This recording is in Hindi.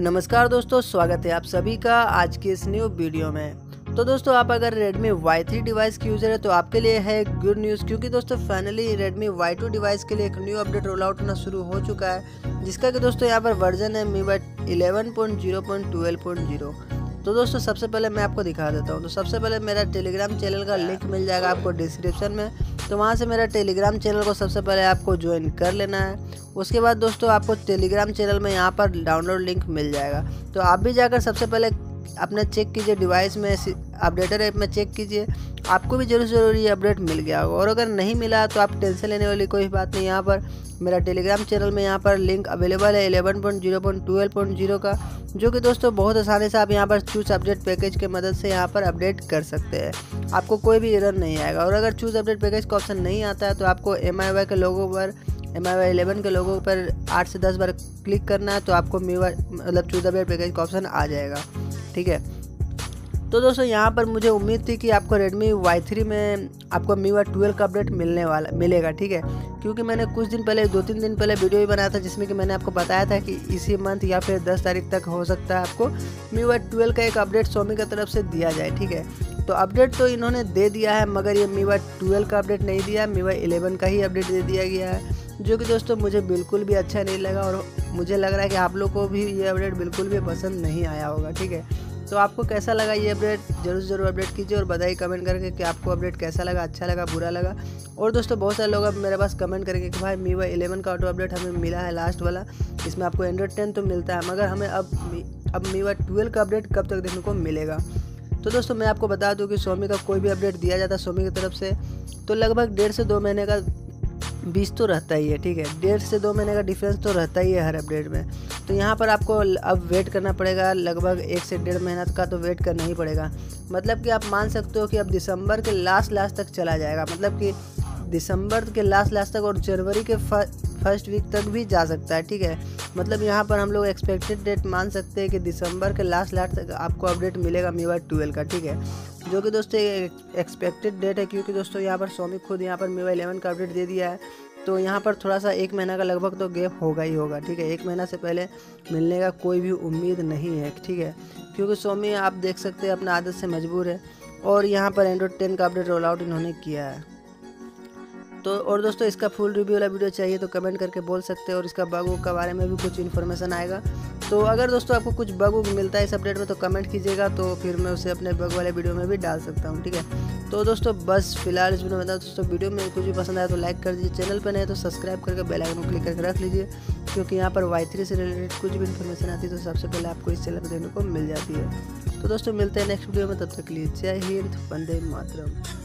नमस्कार दोस्तों स्वागत है आप सभी का आज के इस न्यू वीडियो में। तो दोस्तों आप अगर Redmi Y3 डिवाइस के यूज़र है तो आपके लिए है गुड न्यूज़ क्योंकि दोस्तों फाइनली Redmi Y2 डिवाइस के लिए एक न्यू अपडेट रोल आउट होना शुरू हो चुका है जिसका कि दोस्तों यहाँ पर वर्जन है मी इलेवन पॉइंट ज़ीरो तो दोस्तों सबसे पहले मैं आपको दिखा देता हूँ। तो सबसे पहले मेरा टेलीग्राम चैनल का लिंक मिल जाएगा आपको डिस्क्रिप्शन में। तो वहाँ से मेरा टेलीग्राम चैनल को सबसे पहले आपको ज्वाइन कर लेना है। उसके बाद दोस्तों, आपको टेलीग्राम चैनल में यहाँ पर डाउनलोड लिंक मिल जाएगा। तो आप भी जाकर सबसे पहले अपने चेक कीजिए डिवाइस में अपडेटर ऐप में चेक कीजिए, आपको भी ज़रूर ज़रूर अपडेट मिल गया होगा। और अगर नहीं मिला तो आप टेंशन लेने वाली कोई बात नहीं। यहाँ पर मेरा टेलीग्राम चैनल में यहाँ पर लिंक अवेलेबल है eleven point zero point twelve point zero का, जो कि दोस्तों बहुत आसानी से आप यहाँ पर चूज़ अपडेट पैकेज के मदद से यहाँ पर अपडेट कर सकते हैं। आपको कोई भी एरर नहीं आएगा। और अगर चूज़ अपडेट पैकेज का ऑप्शन नहीं आता है तो आपको एमआईवाई के लोगों पर एम आई वाई एलेवन के लोगों पर आठ से दस बार क्लिक करना है तो आपको मीवा मतलब चूज़ अपडेट पैकेज का ऑप्शन आ जाएगा। ठीक है? तो दोस्तों, यहाँ पर मुझे उम्मीद थी कि आपको Redmi Y3 में आपको मी वाई ट्वेल्व का अपडेट मिलने वाला, मिलेगा, ठीक है? क्योंकि मैंने कुछ दिन पहले, दो तीन दिन पहले वीडियो भी बनाया था, जिसमें कि मैंने आपको बताया था कि इसी मंथ या फिर दस तारीख तक हो सकता है आपको मी वाई ट्वेल्व का एक अपडेट सोमी की तरफ़ से दिया जाए, ठीक है? तो अपडेट तो इन्होंने दे दिया है, मगर ये मी वाई ट्वेल्व का अपडेट नहीं दिया मी वाई इलेवन का ही अपडेट दे दिया गया है। जो कि दोस्तों मुझे बिल्कुल भी अच्छा नहीं लगा और मुझे लग रहा है कि आप लोग को भी ये अपडेट बिल्कुल भी पसंद नहीं आया होगा, ठीक है? तो आपको कैसा लगा ये अपडेट? ज़रूर ज़रूर अपडेट कीजिए और बताइए कमेंट करके कि आपको अपडेट कैसा लगा अच्छा लगा, बुरा लगा। और दोस्तों बहुत सारे लोग अब मेरे पास कमेंट करेंगे कि भाई मी वाई इलेवन का ऑटो अपडेट हमें मिला है लास्ट वाला, इसमें आपको एंड्रॉइड टेन तो मिलता है, मगर हमें अब अब मी वाई ट्वेल्व का अपडेट कब तक देखने को मिलेगा? तो दोस्तों मैं आपको बता दूँ कि सोमी का कोई भी अपडेट दिया जाता है सोमी की तरफ़ से तो लगभग डेढ़ से दो महीने का बीस तो रहता ही है, ठीक है? डेढ़ से दो महीने का डिफरेंस तो रहता ही है हर अपडेट में। तो यहाँ पर आपको अब वेट करना पड़ेगा, लगभग एक से डेढ़ महीना का तो वेट करना ही पड़ेगा। मतलब कि आप मान सकते हो कि अब दिसंबर के लास्ट लास्ट तक चला जाएगा। मतलब कि दिसंबर के लास्ट लास्ट तक और जनवरी के फ़र्स्ट वीक तक भी जा सकता है, ठीक है? मतलब यहाँ पर हम लोग एक्सपेक्टेड डेट मान सकते हैं कि दिसंबर के लास्ट लास्ट तक आपको अपडेट मिलेगा मीवा ट्वेल्व का, ठीक है? जो कि दोस्तों एक्सपेक्टेड डेट है, क्योंकि दोस्तों यहाँ पर स्वामी खुद यहाँ पर मीवा इलेवन का अपडेट दे दिया है तो यहाँ पर थोड़ा सा एक महीना का लगभग तो गैप होगा ही होगा, ठीक है? एक महीना से पहले मिलने का कोई भी उम्मीद नहीं है, ठीक है? क्योंकि स्वामी आप देख सकते हैं, अपना आदत से मजबूर है, और यहाँ पर एंड्रॉइड टेन का अपडेट रोल आउट इन्होंने किया है। तो और दोस्तों, इसका फुल रिव्यू वाला वीडियो चाहिए तो कमेंट करके बोल सकते हैं और इसका बग के बारे में भी कुछ इन्फॉर्मेशन आएगा। तो अगर दोस्तों आपको कुछ बग मिलता है इस अपडेट में तो कमेंट कीजिएगा तो फिर मैं उसे अपने बग वाले वीडियो में भी डाल सकता हूँ, ठीक है? तो दोस्तों, बस फ़िलहाल इस वीडियो में दोस्तों वीडियो में कुछ भी पसंद आया तो लाइक कर दीजिए चैनल पर नहीं तो सब्सक्राइब करके बेल आइकन क्लिक करके रख लीजिए, क्योंकि यहाँ पर वाई थ्री से रिलेटेड कुछ भी इन्फॉर्मेशन आती है तो सबसे पहले आपको इस चैनल पर देखने को मिल जाती है। तो दोस्तों, मिलते हैं नेक्स्ट वीडियो में, तब तक लिए जय हिंद, वंदे मातरम।